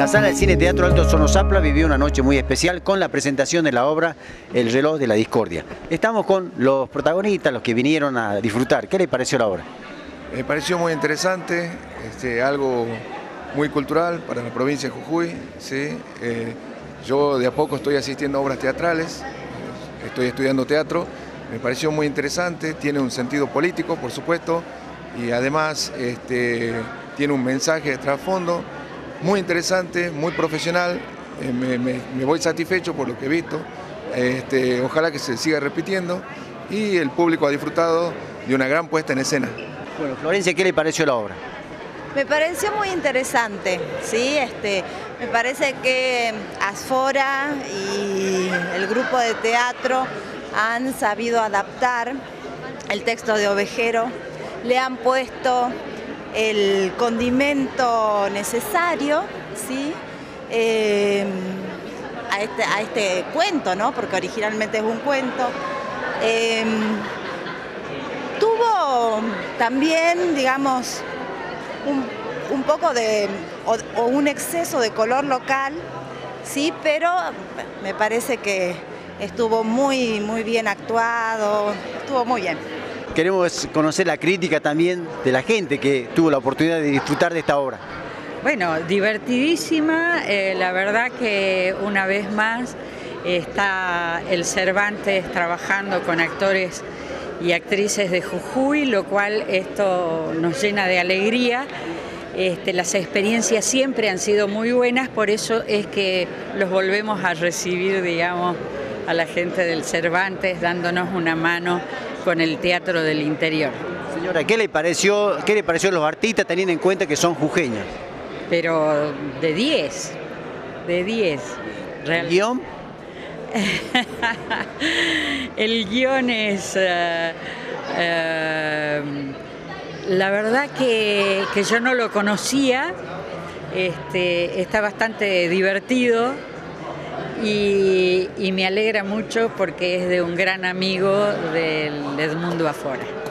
La sala del Cine Teatro Alto Sonosapla vivió una noche muy especial con la presentación de la obra El reloj de la discordia. Estamos con los protagonistas, los que vinieron a disfrutar. ¿Qué les pareció la obra? Me pareció muy interesante, este, algo muy cultural para la provincia de Jujuy. ¿sí? Eh, yo de a poco estoy asistiendo a obras teatrales, estoy estudiando teatro, me pareció muy interesante, tiene un sentido político, por supuesto, y además este, tiene un mensaje de trasfondo muy interesante, muy profesional, eh, me, voy satisfecho por lo que he visto, este, ojalá que se siga repitiendo y el público ha disfrutado de una gran puesta en escena. Bueno, Florencia, ¿qué le pareció la obra? Me pareció muy interesante, ¿sí? Este, me parece que Asfora y el grupo de teatro han sabido adaptar el texto de Ovejero, le han puesto el condimento necesario, ¿sí? Eh, a, este, a, este, cuento, ¿no? Porque originalmente es un cuento. Eh, tuvo también, digamos, un, poco de, o, un exceso de color local, sí, pero me parece que estuvo muy, muy bien actuado, estuvo muy bien. Queremos conocer la crítica también de la gente que tuvo la oportunidad de disfrutar de esta obra. Bueno, divertidísima, eh, la verdad que una vez más está el Cervantes trabajando con actores y actrices de Jujuy, lo cual esto nos llena de alegría. Este, las experiencias siempre han sido muy buenas, por eso es que los volvemos a recibir, digamos, a la gente del Cervantes, dándonos una mano con el teatro del interior. Señora, ¿qué le pareció, qué le pareció a los artistas teniendo en cuenta que son jujeños? Pero de 10, de 10. ¿Guión? el guion es... Eh, la verdad que, yo no lo conocía, este, está bastante divertido y, y, me alegra mucho porque es de un gran amigo del Edmundo Afora.